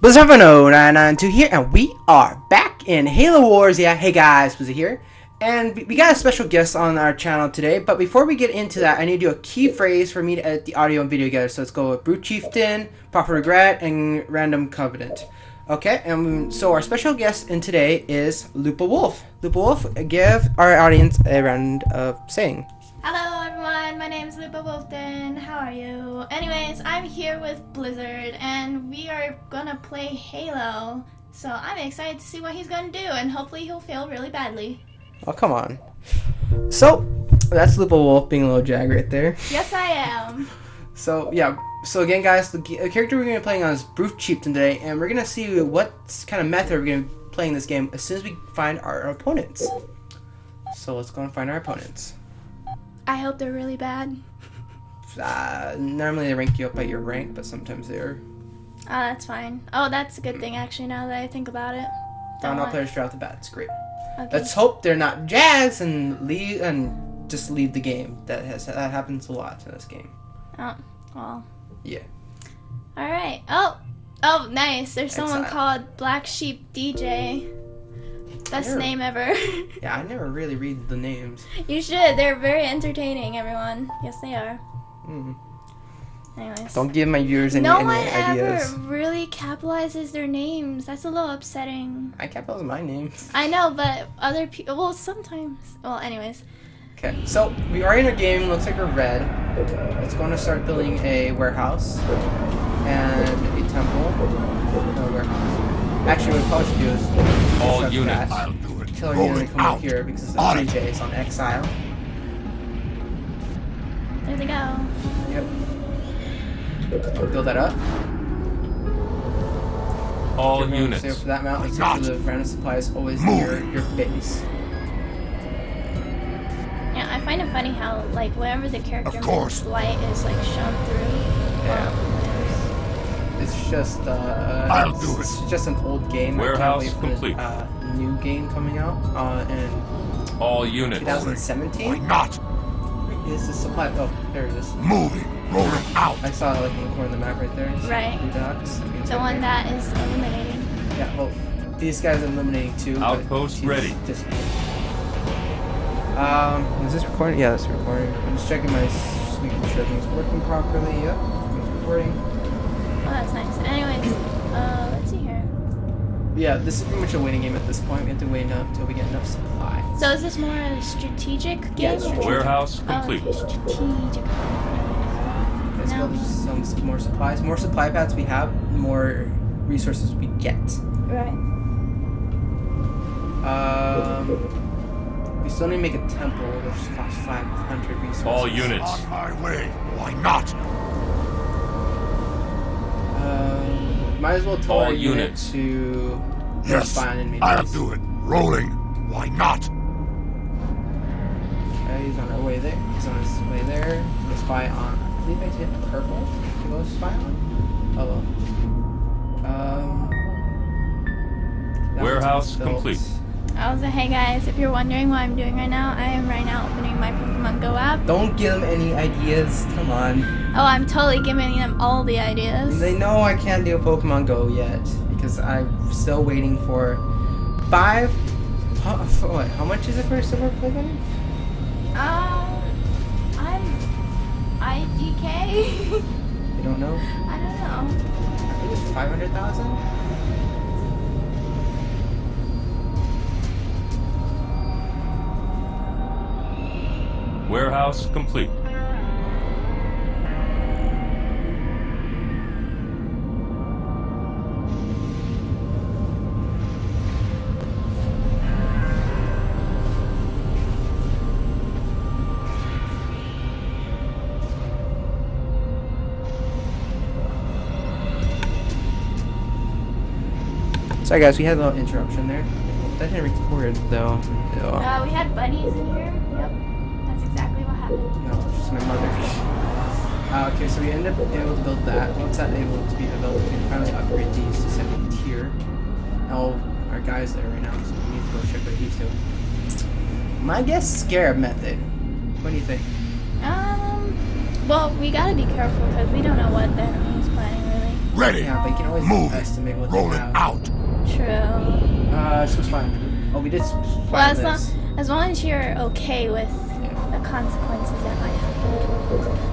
Blizzard0992 here, and we are back in Halo Wars. Yeah, hey guys, Blizzard here. And we- got a special guest on our channel today, but before we get into that, I need to do a key phrase for me to edit the audio and video together. So let's go with Brute Chieftain, Proper Regret, and Random Covenant. Okay, and so our special guest in today is Lupa Wolf. Lupa Wolf, give our audience a round of saying. Everyone, my name is Lupa Wolfden. How are you? Anyways, I'm here with Blizzard and we are gonna play Halo. So I'm excited to see what he's gonna do and hopefully he'll fail really badly. Oh, come on. So, that's Lupa Wolf being a little jag right there. Yes I am. So yeah, so again, guys, the, the character we're gonna be playing on is Brute Chieftain today, and we're gonna see what kind of method we're gonna be playing this game as soon as we find our opponents. So let's go and find our opponents. I hope they're really bad. Uh, normally they rank you up by your rank, but sometimes they're Oh, that's fine. Oh, that's a good thing actually now that I think about it. found Don't all players off the bat. It's great. Okay. Let's hope they're not Jags and leave and just leave the game. That has that happens a lot in this game. Oh, well. Yeah. Alright. Oh! Oh, nice. There's someone Exile. called Black Sheep DJ. Best Sure. name ever. Yeah, I never really read the names. You should. They're very entertaining, everyone. Yes, they are. Mm. Anyways. Don't give my viewers any, no any one ideas. ever really capitalizes their names. That's a little upsetting. I capitalize my name. I know, but other people. Well, sometimes. Well, anyways. Okay, so we are in a game. Looks like we're red. It's going to start building a warehouse and a temple. No warehouse. Actually, what we probably should do is All units. that. I'll do it. Kill our Roll unit it and come up out. here because it's a On free it. on exile. There they go. Yep. Build that up. All Give them units. Save for that amount. Make Not. sure the random supply is always Move. near your base. Yeah, I find it funny how like whenever the character Of light is like shown through. Yeah. Um, It's just uh, I'll it's, do it. it's just an old game. I can't Warehouse wait for complete. The, uh, new game coming out uh, in All units. 2017. Why not? Is the supply? Oh, there it is. Moving. Roll it out. I saw like in the corner of the map right there. Right. Blue dots. The right one there. that is eliminating. Yeah. Well, these guys are eliminating too. Outpost ready. Just. Um, is this recording? Yeah, that's recording. I'm just checking my, s- making sure everything's working properly. Yep, everything's recording. Oh, that's nice. Anyways, uh, let's see here. Yeah, this is pretty much a waiting game at this point. We have to wait enough until we get enough supply. So is this more a strategic game? Yeah, strategic. Warehouse Oh, complete. okay, strategic. Let's No. build some, some more supplies. More supply pads we have, more resources we get. Right. Um, we still need to make a temple, which costs 500 resources. All units. On my way. Why not? Um, might as well tell All our unit units. to Yes. spy on I'll base. do it. Rolling. Why not? Okay, he's on our way there. He's on his way there. Go spy on. I believe I hit purple to go spy on. Oh well. Um. Warehouse complete. I was like, hey guys, if you're wondering what I'm doing right now, I am right now opening my Pokemon Go app. Don't give them any ideas. Come on. Oh, I'm totally giving them all the ideas. They know I can't do Pokemon Go yet because I'm still waiting for five. How, for what, how much is it for a silver play button? Um, I'm IDK. You don't know? I don't know. I think it's five hundred thousand. Warehouse complete. Sorry guys, we had a little interruption there. That didn't record though. No, Uh, we had bunnies in here. Yep, that's exactly what happened. no it's just my mother. Uh, okay, so we ended up being able to build that. Once that's able to be developed, we can finally upgrade these to second tier. All our guys there right now, so we need to go check what he's doing. My guess, scarab method. What do you think? Um, well, we gotta be careful because we don't know what the enemy is planning really. Ready. Yeah, but you can always Move it. estimate what they Rolling have. out. True. Uh, this was fine. Oh, we did s- Well, find as long, as long as you're okay with Yeah. the consequences that might happen.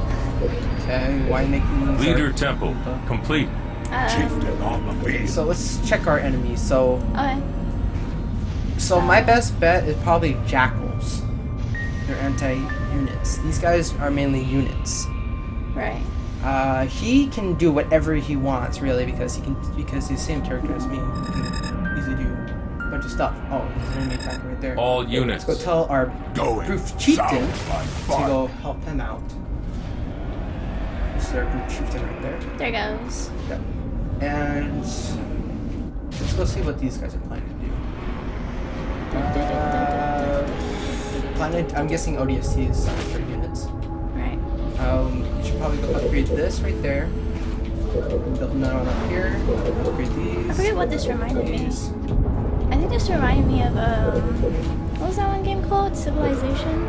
Okay, why making Leader temple complete. Uh, Chieftain on the field. So let's check our enemies. So, okay. so my best bet is probably jackals. They're anti-units. These guys are mainly units. Right. Uh, he can do whatever he wants, really, because he can because he's the same character as me. Bunch of stuff. Oh, there's an enemy attacker right there. All units. Let's go tell our Going. Brute Chieftain to go help him out. This is our Brute Chieftain right there. There goes. Yep. And let's go see what these guys are planning to do. Uh, planet, I'm guessing ODSTs for units. Right. Um, you should probably go upgrade this right there. Build another one up here. Upgrade these. I forget what this reminded me. These. I think this reminded me of um, what was that one game called? Civilization.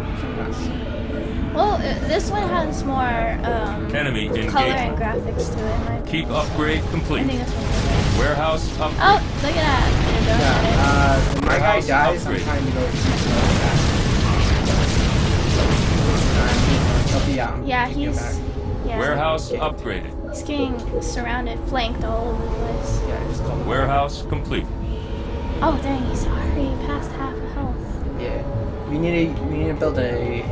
Well, uh, this one has more um, Enemy color and graphics to it. in my opinion. Keep upgrade I think complete. this one's Warehouse upgrade. Oh, look at that! Yeah, uh, when my guy Warehouse dies, I'm upgrade. trying to go shoot him back. He'll be out. yeah, he's yeah. Warehouse upgraded. He's getting surrounded, flanked all over the place. Yeah, just. Warehouse complete. Oh dang, he's already past half a health. Yeah. We need to we need to build a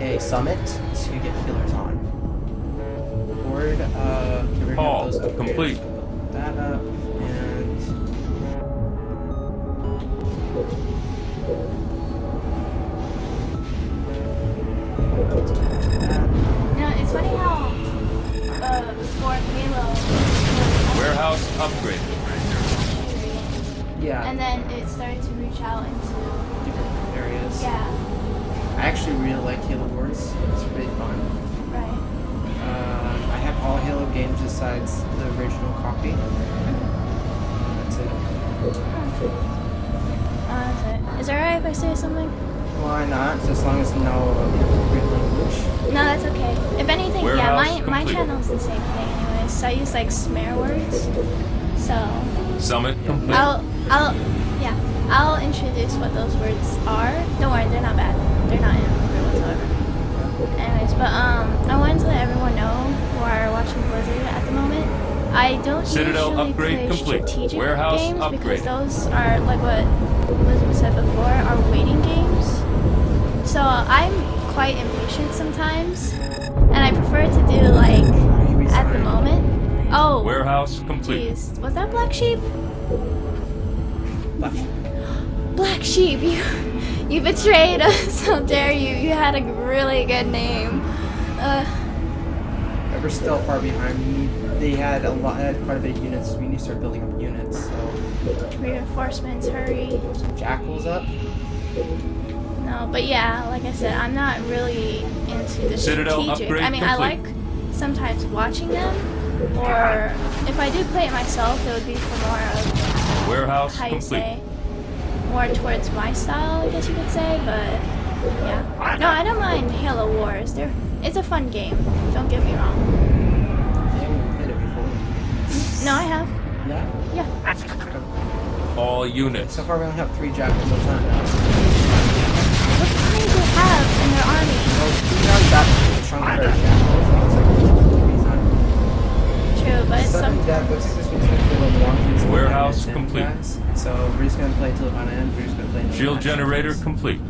a summit to get healers on. Board, uh, get rid of those upgrades. complete. Build that up and that. You know, it's funny how uh, before Halo, Warehouse upgraded. Yeah. and then it started to reach out into different areas. yeah, I actually really like Halo Wars. It's really fun. right. Um, I have all Halo games besides the original copy. That's it. Uh, is it- is it alright if I say something? Why not? As long as no know the language. No, that's okay. If anything, yeah, my my complete. channel's the same thing, anyways. So I use like swear words. So Summit complete. I'll I'll yeah I'll introduce what those words are. Don't worry, they're not bad. They're not inappropriate whatsoever. Anyways, but um, I wanted to let everyone know who are watching Blizzard at the moment. I don't Citadel usually upgrade play complete. strategic Warehouse games upgrade. because those are like what Blizzard said before are waiting games. So I'm quite impatient sometimes, and I prefer to do like at the moment. Oh, Warehouse complete. jeez, was that Black Sheep? Black Black Sheep, you you betrayed us. How dare you? You had a really good name. Uh, we're still far behind. We need, they had a lot, had quite a bit of units. We need to start building up units. So reinforcements, hurry. some jackals up. No, but yeah, like I said, I'm not really into the Citadel strategic. upgrade I mean, I like sometimes watching them, or if I do play it myself, it would be for more of Warehouse how you complete. say more towards my style, I guess you could say. But yeah, no, I don't mind Halo Wars. They're it's a fun game. Don't get me wrong. Yeah, we did it before. No, I have. Yeah. Yeah. All units. So far, we only have three jackals at a time now. What kind do they have in their army? Shield generator complete.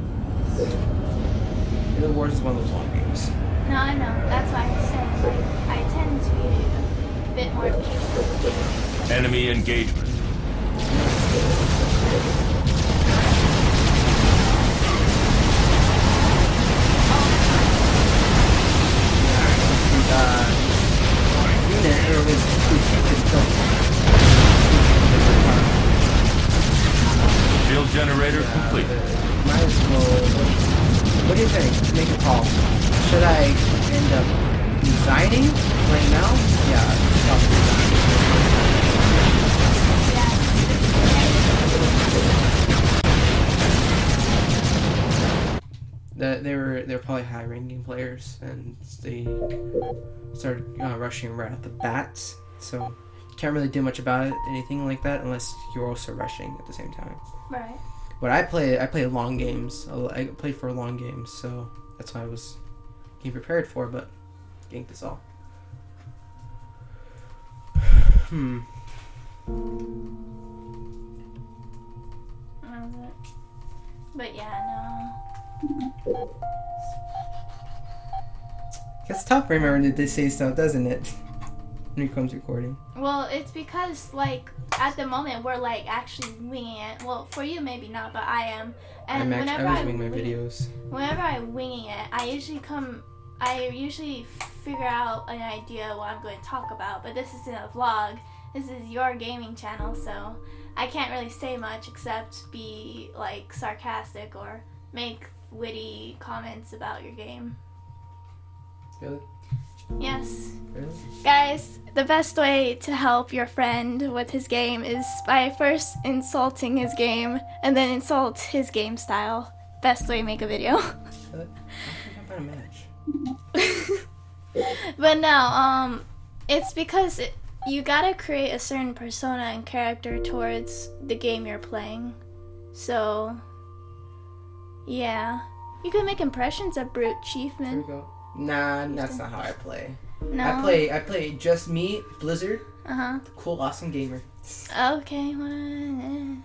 Halo Wars is one of those long games. No, I know. That's why I said like I tend to be a bit more patient. Enemy engagement. And they started uh, rushing right at the bats. So you can't really do much about it, anything like that, unless you're also rushing at the same time. Right. But I play I play long games. I play for long games, so that's what I was getting prepared for. But getting this all. Hmm. That was it. But yeah, no. It's tough remembering to say stuff, doesn't it? When it comes recording. Well, it's because like at the moment we're like actually winging it. Well, for you maybe not, but I am. And I'm actually, whenever I was I doing my videos. whenever I'm winging it, I usually come. I usually figure out an idea what I'm going to talk about. But this isn't a vlog. This is your gaming channel, so I can't really say much except be like sarcastic or make witty comments about your game. Really? Yes. Really? Guys, the best way to help your friend with his game is by first insulting his game and then insult his game style. Best way to make a video. Really? I'm about match. but no, um, it's because it, you gotta create a certain persona and character towards the game you're playing. So, yeah. You can make impressions of Brute Chiefman. Nah, that's not how I play. No. I play I play just me, Blizzard, Uh huh. cool, awesome gamer. Okay.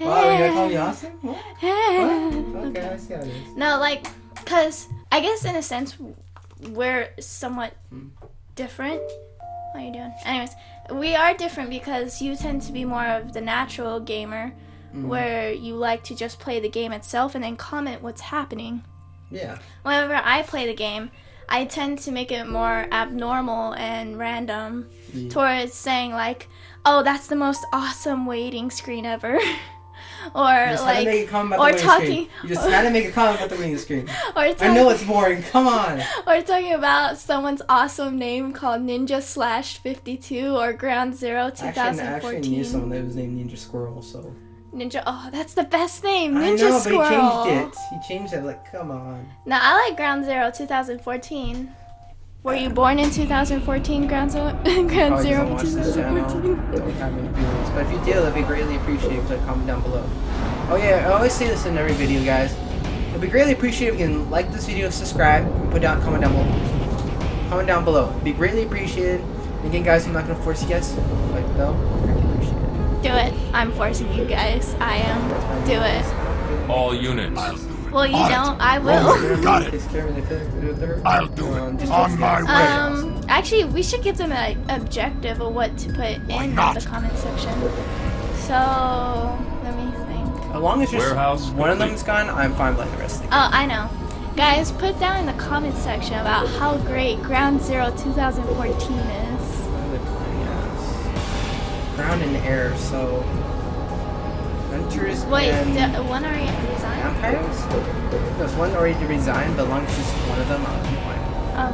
Wow, you gonna call me awesome? What? What? Okay, I see how it is. No, like, cause I guess in a sense we're somewhat different. What are you doing? Anyways, we are different because you tend to be more of the natural gamer, where you like to just play the game itself and then comment what's happening. Yeah. Whenever I play the game, I tend to make it more abnormal and random Yeah. towards saying like, "Oh, that's the most awesome waiting screen ever," or just had to make like, a comment or the talking- screen. You just had to make a comment about the waiting screen. or I know it's boring. Come on. or talking about someone's awesome name called Ninja Slash Fifty Two or Ground Zero Two Actually, I Thousand actually knew someone that was named Ninja Squirrel, so. Ninja. Oh, that's the best name, Ninja I know, Squirrel. but he changed it. He changed it. Like, come on. No, I like Ground Zero 2014. Were you born in 2014, Ground Zero? Ground Zero doesn't watch this channel. 2014. Don't have any feelings. But if you do, it'd be greatly appreciated. Click comment down below. Oh yeah, I always say this in every video, guys. It'd be greatly appreciated if you can like this video, subscribe, and put down comment down below. Comment down below. It'd be greatly appreciated. And again, guys, I'm not gonna force you guys. Like though. Do it. I'm forcing you guys. I am. Do it. All units. Well, you On don't. I will. Got it. Take care of it. I'll do it. On my way. Um, actually, we should give them an objective of what to put Why in not? the comment section. So, let me think. As long as just Warehouse one of them's gone, I'm fine with the rest of the Oh, I know. Guys, put down in the comment section about how great Ground Zero 2014 is. Ground and air, so Hunters Wait, and d- one already resigned? vampires. There's one already resigned, but as long as just one of them, I'll be fine.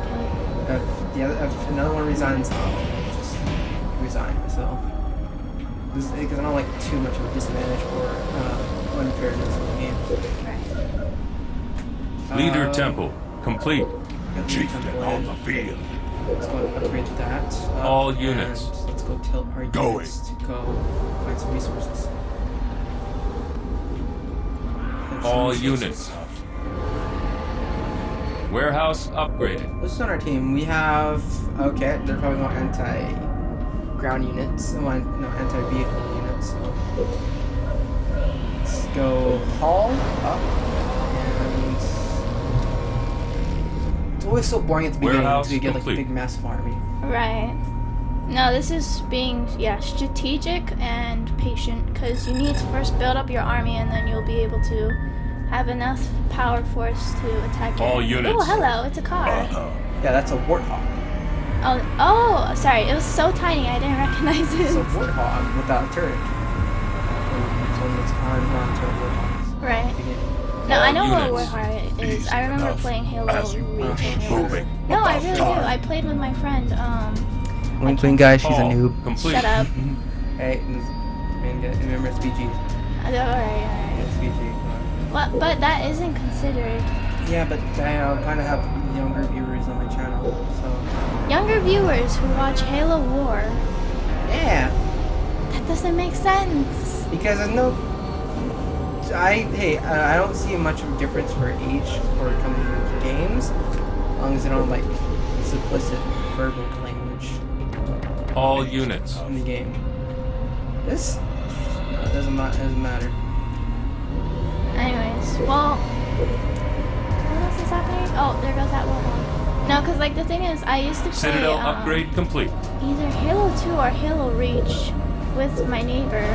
Okay. If the other, if another one resigns, I'll just resign. So because I don't like too much of a disadvantage or uh, unfairness in the game. Right. Leader Uh, Temple. Complete. got Chieftain on the field. Let's go and upgrade that. uh, All and units. Let's go tilt our Going. units to go find some resources. There's All resources. units. Warehouse upgraded. This is on our team. We have okay. They're probably more anti-ground units. An- no, anti-vehicle units. So let's go haul up, and it's always so boring at the beginning Warehouse until you get like a big massive army. Right. No, this is being, yeah, strategic and patient because you need to first build up your army and then you'll be able to have enough power force to attack All enemy. units. Oh, hello, it's a car. Uh-huh. Yeah, that's a warthog. Oh, oh, sorry, it was so tiny I didn't recognize it. It's a warthog without a turret. It's one that's on non-turret warthogs. Right. Beginning. No, I know units. what warthog is. I remember playing Halo As you Reach and wish. Halo. Moving. No, I really do. I played with my friend. Um, Wink, wink, guys. She's a noob. Complete. shut up. Hey, and get- remember it's PG. Alright, alright. It's PG. come on. What? But that isn't considered. Yeah, but I uh, kind of have younger viewers on my channel. So Younger viewers who watch Halo War. yeah, That doesn't make sense. because there's no. I hey, uh, I don't see much of a difference for age for coming to games, as long as they don't like explicit verbal language All units. in the game. This no, it doesn't ma- doesn't matter. Anyways, well, what else is happening? Oh, there goes that one. No, because like the thing is, I used to play Citadel um, upgrade complete. either Halo 2 or Halo Reach with my neighbor,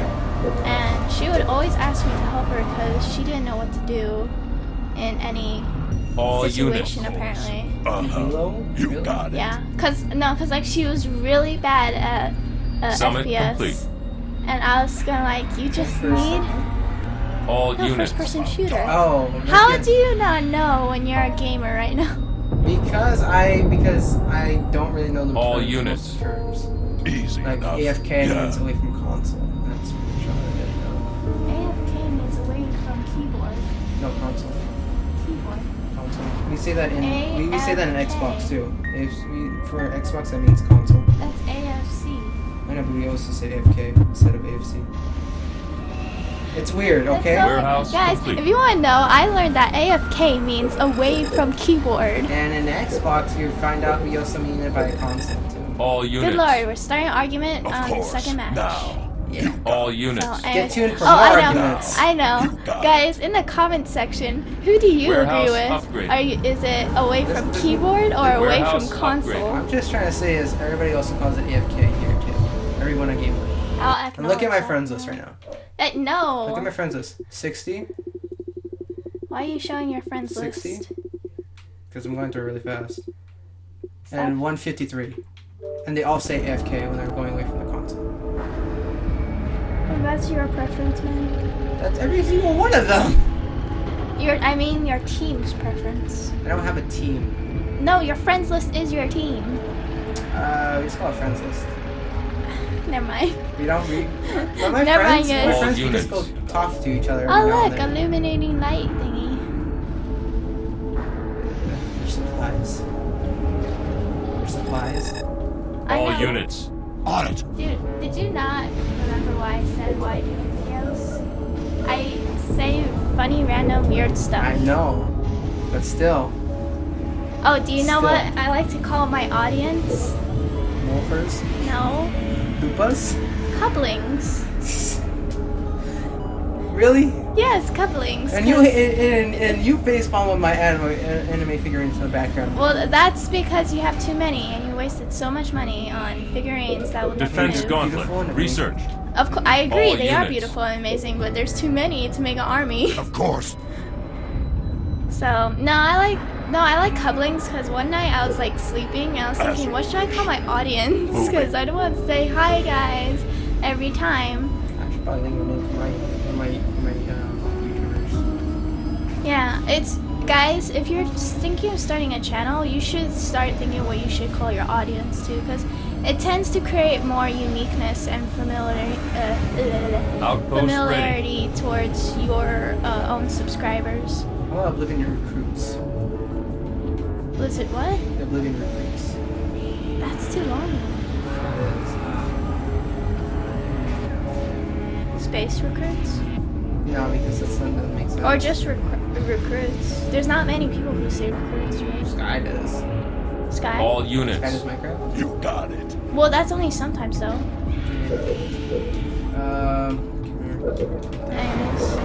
and she would always ask me to help her because she didn't know what to do in any All units. situation apparently. Uh-huh. Halo? You got it. Yeah, cause no, cause like she was really bad at uh, Summit FPS, complete. and I was gonna like, you just First need All no units. first-person shooter. Oh. How okay. do you not know when you're a gamer right now? Because I because I don't really know the All terms, units. terms. Easy Like enough. AFK yeah. means away from console. That's pretty sure I didn't know. AFK means away from keyboard. No console. Keyboard. Console. We say that in we, we say that in Xbox too. If we for Xbox that means console. That's AFC. I know, but we also say AFK instead of AFC. It's weird, okay? so- Warehouse guys, complete. if you want to know, I learned that AFK means away from keyboard. And in Xbox, you find out we also mean it by a console too. All units. Good lord, we're starting an argument Of on the second match. Now. Yeah. All units. So, Get anyways- tuned for oh, more I know. arguments. I know. You got it. Guys, in the comment section, who do you Warehouse agree with? upgrade. Are you, is it away from this- keyboard or away from console? upgrade. I'm just trying to say is everybody also calls it AFK here too. Everyone on Game I'll And look at my acknowledge friends list right now. Uh, no. Look at my friends list. 60, Why are you showing your friends 60? list? because I'm going through really fast. Stop. And 153. And they all say AFK when they're going away from the console. And that's your preference, man. That's every single one of them! Your, I mean, your team's preference. I don't have a team. No, your friends list is your team. Uh, we just call it friends list. Never mind. We don't read. But my Never friends, mind, my guys. friends, we All just go talk to each other. Oh look, illuminating light thingy. There's supplies. There's supplies. I All know. units. On it. Dude, did you not remember why I said why I do videos? I say funny, random, weird stuff. I know. But still, Oh, do you know Still. what I like to call my audience? wolfers, No, hoopas. couplings. Really? Yes, cublings. And you 'cause- and, and, and you facepalm with my anime uh, anime figurines in the background. Well, that's because you have too many, and you wasted so much money on figurines that will never Defense move. Beautiful gauntlet. and Research. Of course, I agree. All they are beautiful and amazing, but there's too many to make an army. Of course. So no, I like no, I like cublings because one night I was like sleeping and I was thinking, what should I call my audience? Because I don't want to say hi guys every time. Yeah, it's guys. If you're thinking of starting a channel, you should start thinking what you should call your audience too, because it tends to create more uniqueness and familiarity, uh, Outpost ready. familiarity towards your uh, own subscribers. How about Oblivion Recruits? Blizzard, what? The Oblivion Recruits. That's too long. Space recruits? No, because that's not, doesn't make sense. Or just recru- recruits? There's not many people who say recruits, right? Sky does. Sky? All units. Sky does units. Minecraft. You got it. Well, that's only sometimes though. Um. Anyways.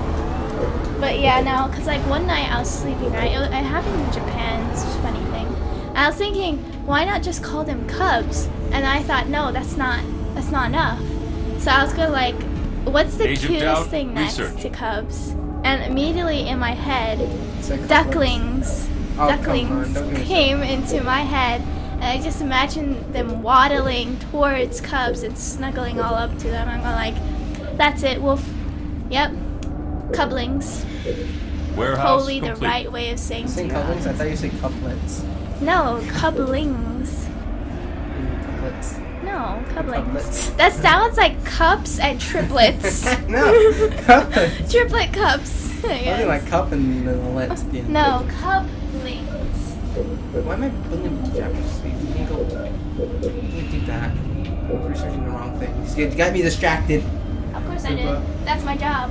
But yeah, no, because like one night I was sleeping, right? It, it happened in Japan, this is a funny thing. I was thinking, why not just call them Cubs? And I thought, no, that's not, that's not enough. So I was gonna like, what's the Age cutest Doubt, thing next research. to Cubs? And immediately in my head, it's ducklings, Oh, come on, ducklings don't give me came into my head. And I just imagined them waddling towards cubs and snuggling all up to them. I'm like, that's it, wolf. Yep, cublings. Warehouse Totally the right way of saying Saying to couplings? I thought you said couplets. No, cublings. Couplets. No, cublings. That sounds like cups and triplets. no, couplets. Triplet cups. I Something guess. like cup and the lips the end. No, cublings. Why am I building chapters? We need to go. We need to do that. I'm researching the wrong things. You got me distracted. Of course I did. That's my job.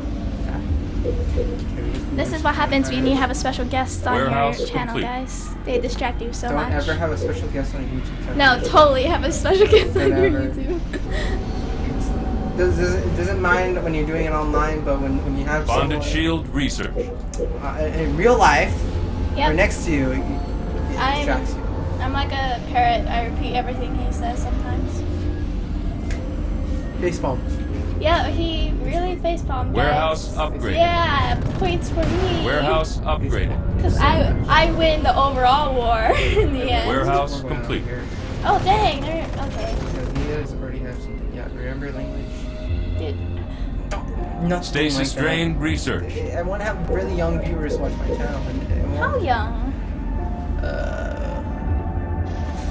This is what happens when you have a special guest on Warehouse your channel, complete. guys. They distract you so Don't much. ever have a special guest on a YouTube channel. no, totally have a special guest on your Never. YouTube. Does, does, it doesn't mind when you're doing it online, but when, when you have Bonded someone, shield research. uh, in real life or Yep. next to you, it, it I'm- distracts you. I'm like a parrot. I repeat everything he says sometimes. Baseball. Yeah, he really facepalmed. guys. Warehouse upgraded. Yeah, points for me. Warehouse upgraded. Because I I win the overall war in the end. Warehouse complete. over. Oh dang, they're okay, Because Nia's already have something. Yeah, remember language? dude. Nothing Stasis like that. drain research. I want to have really young viewers watch my channel. And I How young? uh,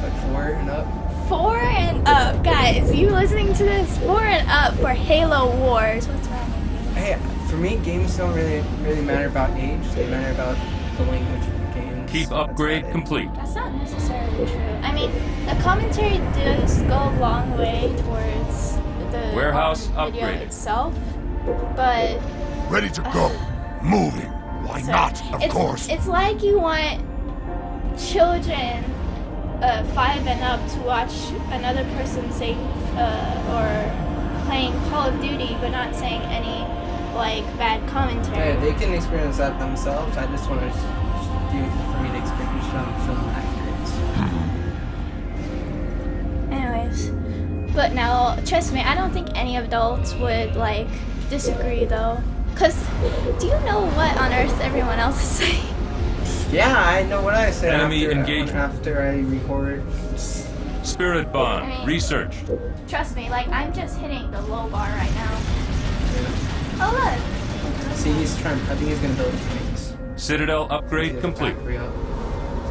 like four and up. Four and up, guys. You listening to this? Four and up for Halo Wars. What's wrong? Hey, for me, games don't really really matter about age. They matter about the language of the games. Keep That's upgrade complete. That's not necessarily true. I mean, the commentary does go a long way towards the Warehouse video upgraded. itself, but Ready to go. Moving. Why so not? Of it's, course. it's like you want children uh, five and up to watch another person say uh, or playing Call of Duty, but not saying any like bad commentary. Hey, they can experience that themselves. I just want to do for me to experience some film accurate. Anyways, but now trust me, I don't think any adults would like disagree though. Cause do you know what on earth everyone else is saying? Yeah, I know what I say Enemy after, engagement. after I record. Spirit I bond mean- researched. Trust me, like I'm just hitting the low bar right now. Oh look. See, he's trying. I think he's gonna build tanks. Citadel upgrade complete. up.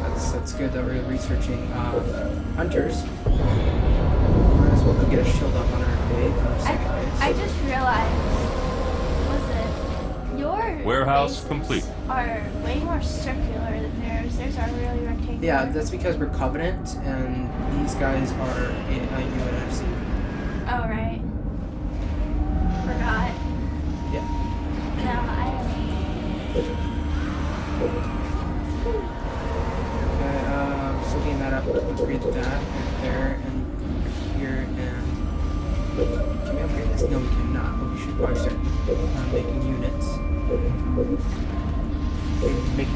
That's that's good that we're researching uh, hunters. Might as well go get a shield up on our base. On our look! second I. I just realized, listen, your Warehouse bases complete. are way more circular than theirs. Theirs are really rectangular. yeah, that's because we're Covenant, and these guys are in uh, UNSC. Oh right. Forgot. Yeah. No, I. Okay, uh, just looking that up. Let's upgrade that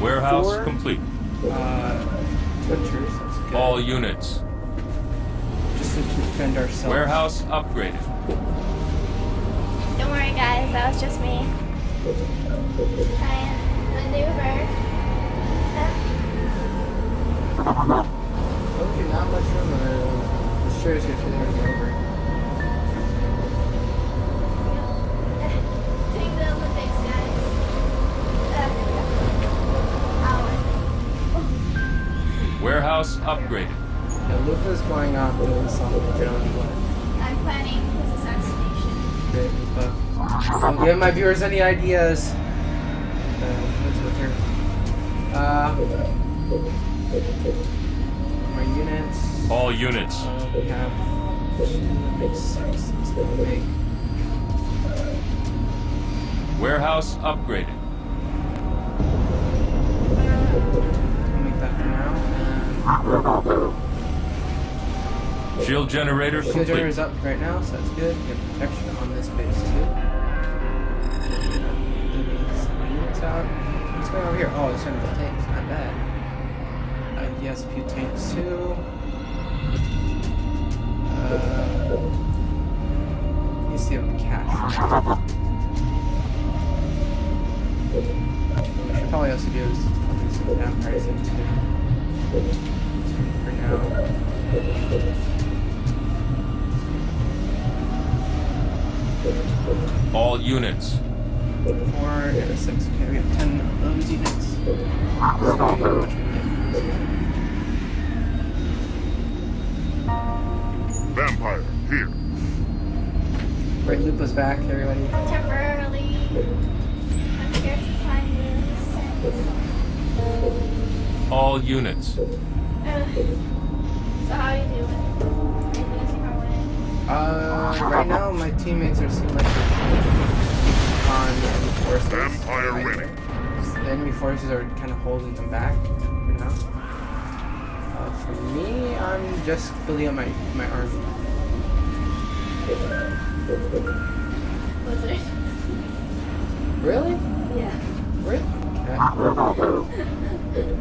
Warehouse four, complete. Uh, hunters. All units. Just to defend ourselves. Warehouse upgraded. Don't worry, guys. That was just me. Trying to maneuver. Okay, not much room. Uh, the sure is gonna fit Warehouse upgraded. Yeah, Luca's going off doing something generally what. I'm planning his assassination. Great, Luca. Don't give my viewers any ideas. Uh, what's with her? Uh, my units. All units. Uh, we have that six. Let's make. Warehouse upgraded. We'll make that for now. Shield generator shield generator's complete. up right now, so that's good. We have protection on this base too. Units out. What's going on over here? Oh, it's starting to tanks. Not bad. Uh, yes, a few tanks too. Uh, you see a cash. What we should probably also do is put some vampires into for now. All units. Four six. Okay, we have ten of those units. Let's see how much we can get. Vampire, here. Right, Lupa's back, everybody. Temporarily. I'm here to find this. All units. I so how you doing? Are you losing or winning? Uh, right now my teammates are seem like on the enemy forces. Vampire winning. The enemy forces are kind of holding them back for now. Uh, for me, I'm just building up my my army. Blizzard. Really? Yeah. Really? Okay.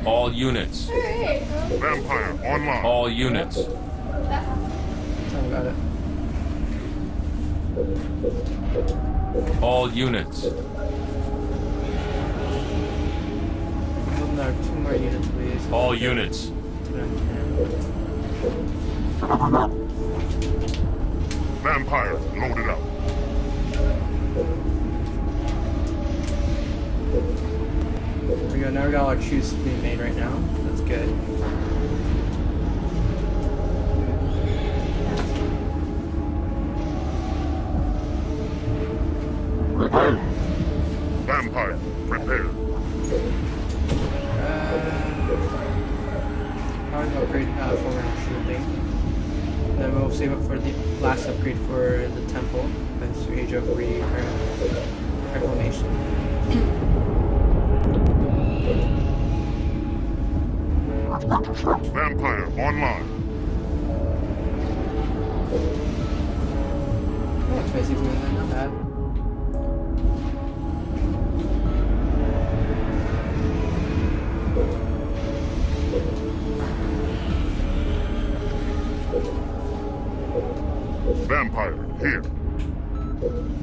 All units. Vampire online. All units. That's awesome. Tell me about it. All units. Another two more units, please. All units. Do what I. Vampire loaded up. We go. Now we got all our troops being made right now. That's good. Vampire been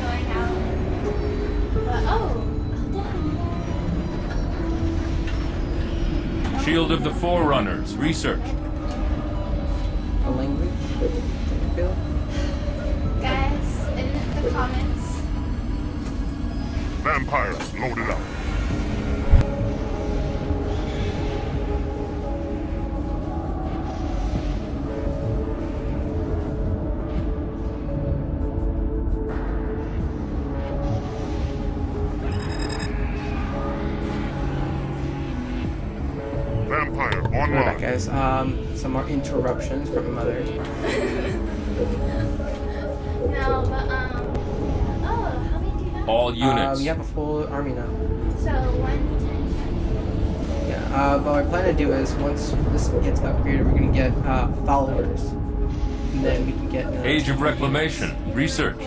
going out. But oh, oh Shield of the Forerunners. Research. Online. guys. Um, some more interruptions from my mother. no, but um, oh, how many do you have? All Uh, units. we have a full army now. So one, ten, Yeah. Uh, but what I plan to do is once this gets upgraded, we're gonna get uh, followers, and then we can get uh, Age of Reclamation. Research.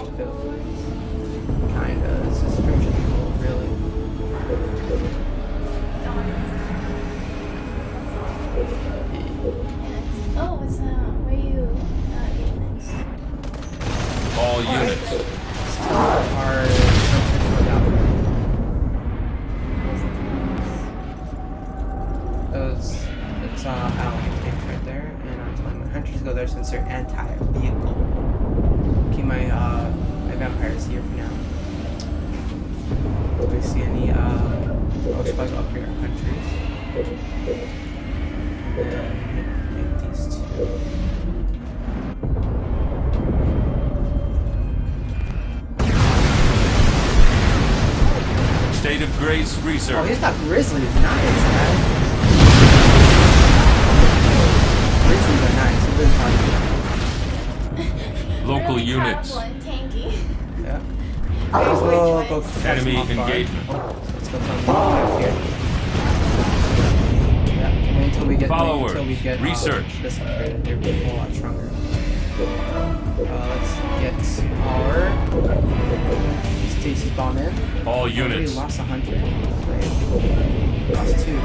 Talking. Local units. tanky. Yeah. Might as go Enemy them off guard. engagement. Let's go from here. Yeah, wait until we get Followers, until we get uh, research. this upgraded. They're a lot stronger. Uh, let's get our Stasis bomb in. All We units. lost a hundred. Lost two.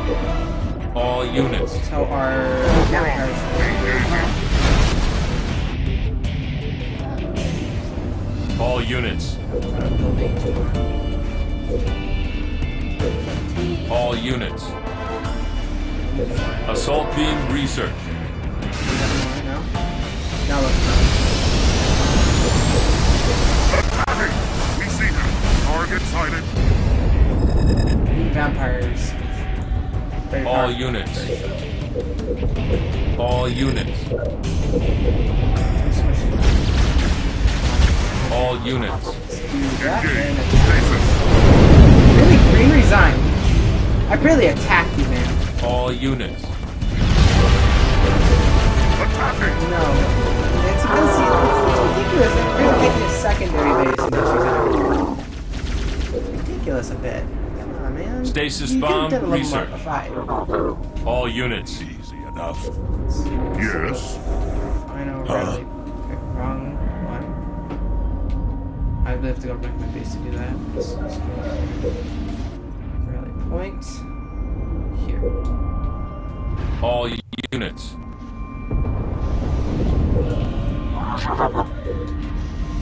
All units. Let's tell our All units. All units. Assault beam research. Now, now let's go. Attacking! We see them. Target sighted. vampires. Very All powerful. units. All units. All units. Let's do that, Engage. and then- Stasis. Really, really resign. I barely attacked you, man. All units. No. It's, it's, it's ridiculous. We're making a secondary base in this exactly. Ridiculous a bit. Come on, man. Stasis You bomb done a level research. All units. Easy enough. Yes. I know, really. Pick wrong one. I really have to go back to my base to do that. Let's, let's go. Rally point. Here. All units.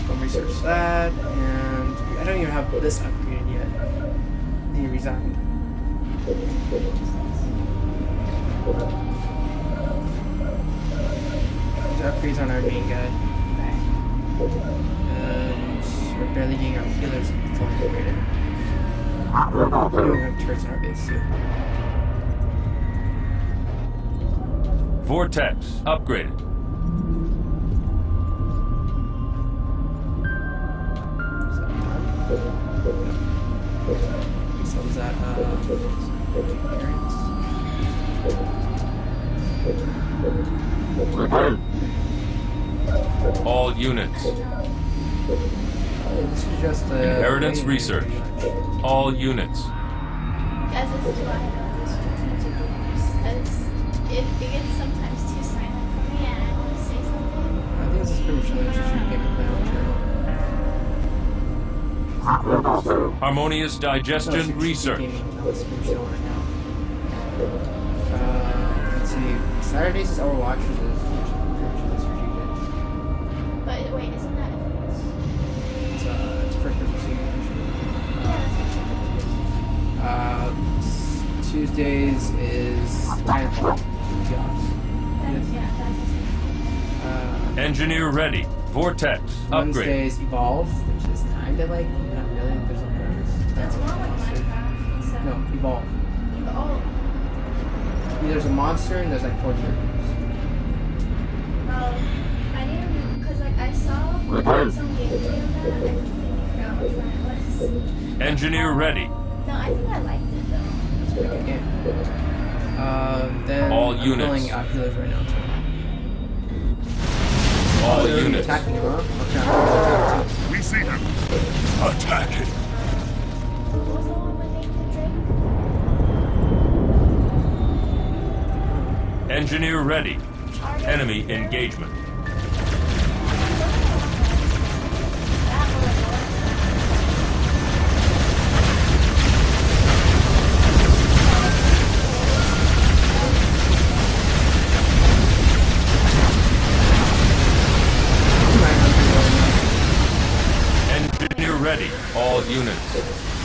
Go research that, and I don't even have this upgraded yet. He resigned. These upgrades on our main guy. We're barely getting our healers fully upgraded. We have turrets on our base too. Vortex. Upgraded. Is that done? So is that uh All units. This is just the Inheritance waiting research. All units. Guys, this is why I don't do strategic games. It, it gets sometimes too silent for me and I want to say something. I think this is pretty much the strategic game to play on channel. Harmonious digestion strategic research. gaming, That's what we're showing right now. Uh, let's see. Saturdays is Overwatch, Uh, Tuesdays is Titanfall. Yeah. That's, yeah, that's Uh, Engineer ready. Vortex. Upgrade. Wednesdays Evolve, which is kind of like not really. There's a That's uh, more like monster. No, Evolve. Oh, There's a monster and there's like four characters. well, I didn't because like I saw some gameplay of that and I completely forgot which one it was. Engineer ready. No, I think I liked it though. It's a pretty good game. Uh, then All I'm units. pulling out healers right now too. All They're units. attacking you, huh? Okay, I'm gonna attack We see him. Attack it. What was the one with Nathan Drake? Engineer ready. Enemy engagement. Units.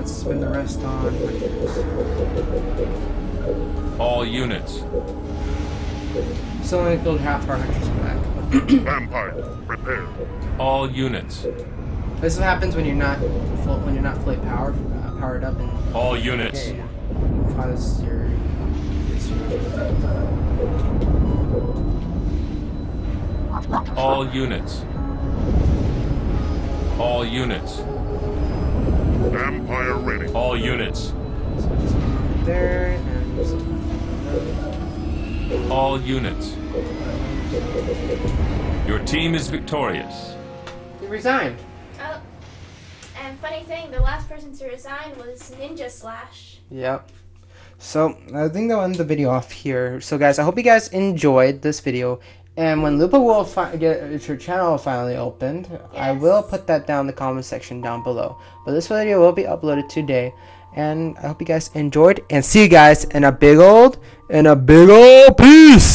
Let's spend the rest on hunters. All units. So only build half our hunters back. Vampire, prepare. All units. This is what happens when you're not full, when you're not fully powered uh, powered up and All units. cause your, your All units. All units. Vampire ready. All units. There and All units. Your team is victorious. he resigned. Oh, and funny thing, the last person to resign was Ninja Slash. Yep. So I think I'll end the video off here. So guys, I hope you guys enjoyed this video. And when Lupa will fi- get her channel finally opened, I will put that down in the comment section down below. But this video will be uploaded today. And I hope you guys enjoyed. And see you guys in a big old, in a big old peace.